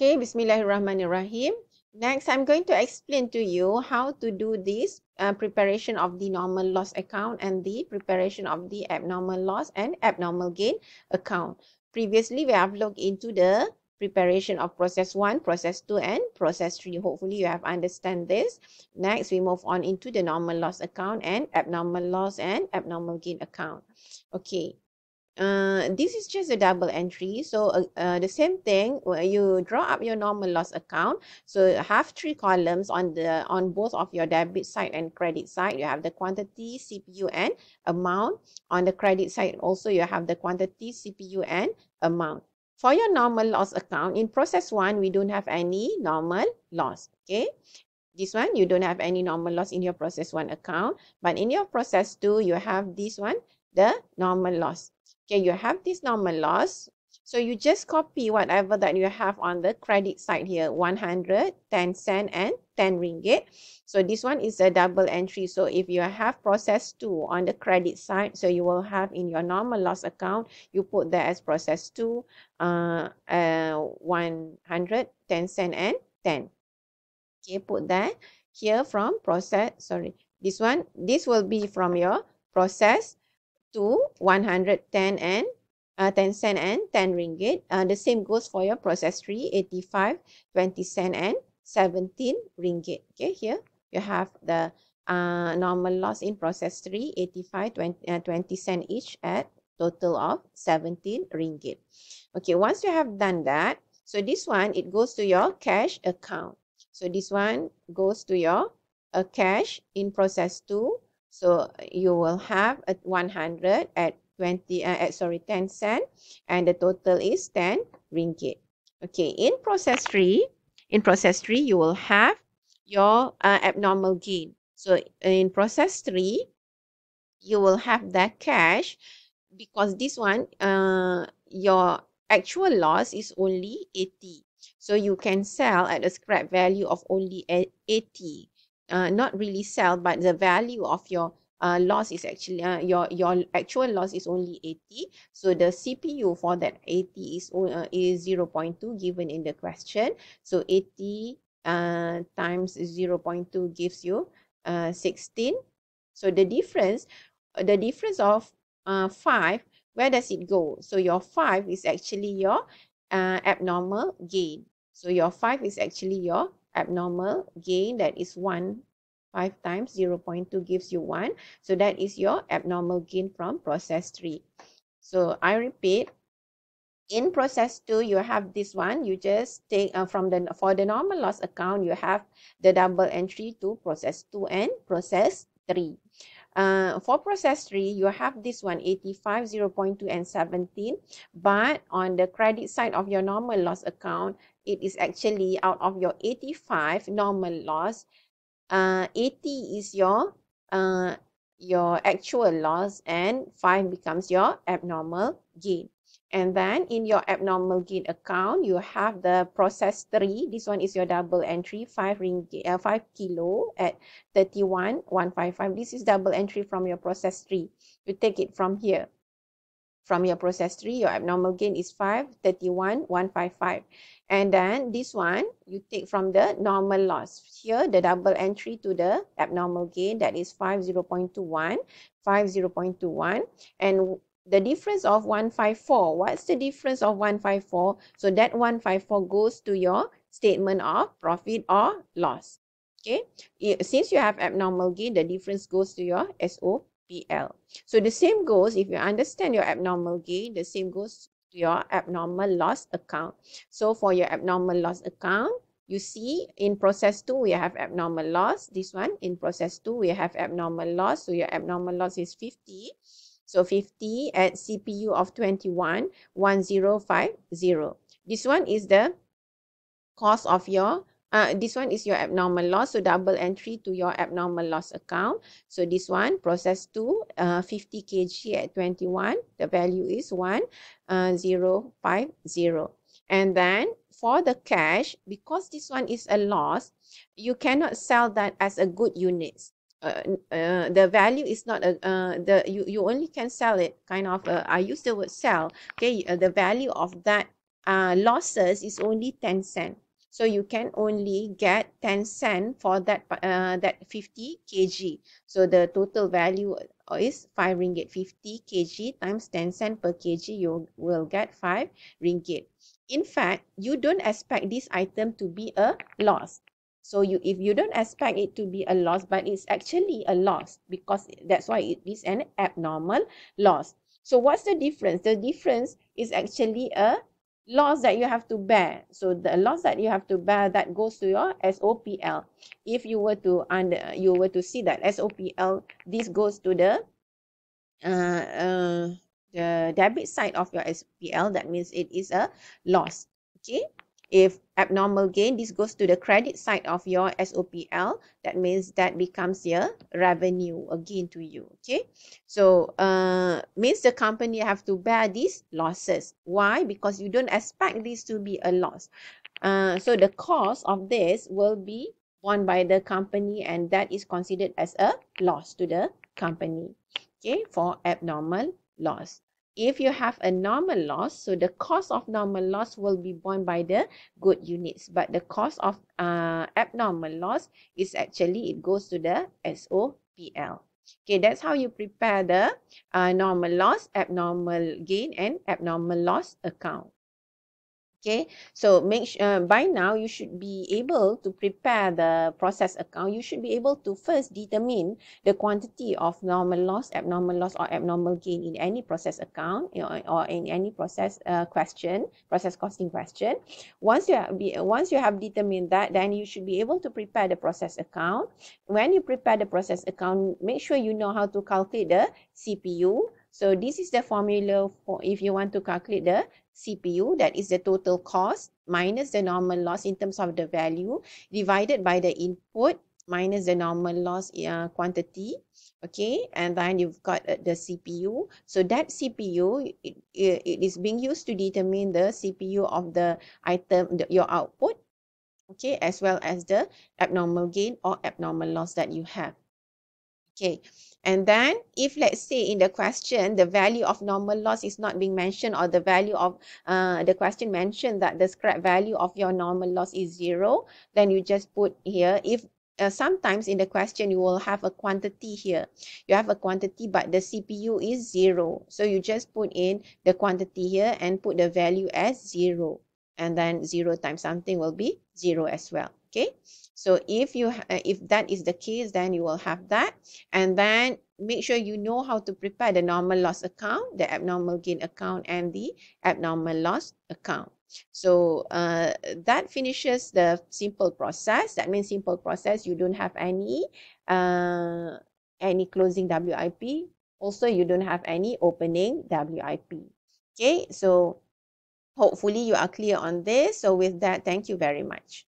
Okay, Bismillahirrahmanirrahim. Next, I'm going to explain to you how to do this uh, preparation of the normal loss account and the preparation of the abnormal loss and abnormal gain account. Previously, we have looked into the preparation of process 1, process 2 and process 3. Hopefully, you have understand this. Next, we move on into the normal loss account and abnormal loss and abnormal gain account. Okay, uh, this is just a double entry. So uh, uh, the same thing, you draw up your normal loss account. So you have three columns on the on both of your debit side and credit side. You have the quantity, CPU and amount. On the credit side also you have the quantity, CPU and amount. For your normal loss account, in process one, we don't have any normal loss. Okay. This one, you don't have any normal loss in your process one account. But in your process two, you have this one, the normal loss. Okay, you have this normal loss. So you just copy whatever that you have on the credit side here, 100, 10 cent and 10 ringgit. So this one is a double entry. So if you have process 2 on the credit side, so you will have in your normal loss account, you put there as process 2, uh, uh, 100, 10 cent and 10. Okay, put that here from process, sorry, this one, this will be from your process to 110 and uh, 10 cent and 10 ringgit. Uh, the same goes for your process 3, 85, 20 cent and 17 ringgit. Okay, here you have the uh, normal loss in process 3, 85, 20, uh, 20 cent each at total of 17 ringgit. Okay, once you have done that, so this one, it goes to your cash account. So this one goes to your uh, cash in process 2 so you will have a 100 at 20, uh, at, sorry, 10 cent and the total is 10 ringgit. Okay, in process 3, in process 3, you will have your uh, abnormal gain. So in process 3, you will have that cash because this one, uh, your actual loss is only 80. So you can sell at a scrap value of only 80 uh, not really sell, but the value of your uh, loss is actually uh, your your actual loss is only 80 so the cpu for that 80 is uh, is 0 0.2 given in the question. So 80 uh, times 0 0.2 gives you uh, 16 so the difference the difference of uh, 5 where does it go? So your 5 is actually your uh, abnormal gain. So your 5 is actually your abnormal gain that is 1 5 times 0 0.2 gives you 1 so that is your abnormal gain from process 3 so i repeat in process 2 you have this one. You just take uh, from the for the normal loss account you have the double entry to process 2 and process 3 uh, for process 3, you have this one, 85, 0.2 and 17. But on the credit side of your normal loss account, it is actually out of your 85 normal loss, uh, 80 is your uh, your actual loss and 5 becomes your abnormal gain. And then in your abnormal gain account, you have the process 3. This one is your double entry, 5 ringgit, uh, 5 kilo at 31,155. This is double entry from your process 3. You take it from here. From your process 3, your abnormal gain is 5, 31,155. And then this one, you take from the normal loss. Here, the double entry to the abnormal gain, that is 5, 0.21, 5, 0.21. And the difference of 154. What's the difference of 154? So that 154 goes to your statement of profit or loss. Okay. Since you have abnormal gain, the difference goes to your SOPL. So the same goes, if you understand your abnormal gain, the same goes to your abnormal loss account. So for your abnormal loss account, you see in process 2, we have abnormal loss. This one, in process 2, we have abnormal loss. So your abnormal loss is 50. So 50 at CPU of 21, 1050. This one is the cost of your, uh, this one is your abnormal loss. So double entry to your abnormal loss account. So this one, process 2, uh, 50 kg at 21. The value is 1050. Uh, and then for the cash, because this one is a loss, you cannot sell that as a good units uh, uh, the value is not a uh, the you you only can sell it kind of uh, I use the word sell okay uh, the value of that uh, losses is only 10 cent. So you can only get 10 cent for that uh, that 50 kg. So the total value is 5 ringgit. 50 kg times 10 cent per kg, you will get 5 ringgit. In fact, you don't expect this item to be a loss. So you if you don't expect it to be a loss, but it's actually a loss because that's why it is an abnormal loss. So what's the difference? The difference is actually a loss that you have to bear. So the loss that you have to bear that goes to your SOPL. If you were to under you were to see that SOPL, this goes to the uh, uh, the debit side of your SOPL. That means it is a loss. Okay. If abnormal gain, this goes to the credit side of your SOPL. That means that becomes your revenue again to you. Okay. So, uh, means the company have to bear these losses. Why? Because you don't expect this to be a loss. Uh, so, the cost of this will be borne by the company and that is considered as a loss to the company. Okay. For abnormal loss if you have a normal loss, so the cost of normal loss will be borne by the good units. But the cost of uh, abnormal loss is actually, it goes to the SOPL. Okay, that's how you prepare the uh, normal loss, abnormal gain and abnormal loss account. Okay, so make sure uh, by now you should be able to prepare the process account. You should be able to first determine the quantity of normal loss, abnormal loss, or abnormal gain in any process account you know, or in any process uh, question, process costing question. Once you have be, once you have determined that, then you should be able to prepare the process account. When you prepare the process account, make sure you know how to calculate the CPU. So this is the formula for if you want to calculate the CPU, that is the total cost minus the normal loss in terms of the value divided by the input minus the normal loss uh, quantity. Okay, and then you've got uh, the CPU. So that CPU, it, it is being used to determine the CPU of the item, the, your output. Okay, as well as the abnormal gain or abnormal loss that you have. Okay, and then if let's say in the question, the value of normal loss is not being mentioned or the value of uh, the question mentioned that the scrap value of your normal loss is zero, then you just put here if uh, sometimes in the question you will have a quantity here. You have a quantity but the cpu is zero. So you just put in the quantity here and put the value as zero. And then zero times something will be zero as well okay? So if you if that is the case then you will have that. And then make sure you know how to prepare the normal loss account the abnormal gain account and the abnormal loss account. So uh, that finishes the simple process. That means simple process you don't have any uh, any closing WIP also you don't have any opening WIP okay? So hopefully you are clear on this. So with that thank you very much